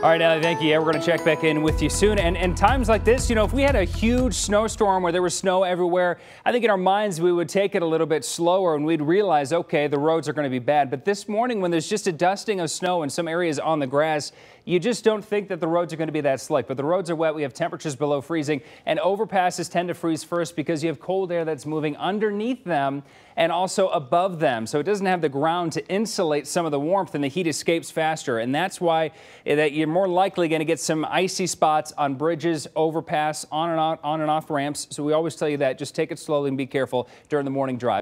All right, Ellie, thank you. Yeah, we're going to check back in with you soon. And, and times like this, you know, if we had a huge snowstorm where there was snow everywhere, I think in our minds we would take it a little bit slower and we'd realize, okay, the roads are going to be bad. But this morning, when there's just a dusting of snow in some areas on the grass, you just don't think that the roads are going to be that slick. But the roads are wet. We have temperatures below freezing, and overpasses tend to freeze first because you have cold air that's moving underneath them and also above them. So it doesn't have the ground to insulate some of the warmth and the heat escapes faster. And that's why that you're more likely going to get some icy spots on bridges, overpass, on and on, on and off ramps. So we always tell you that just take it slowly and be careful during the morning drive.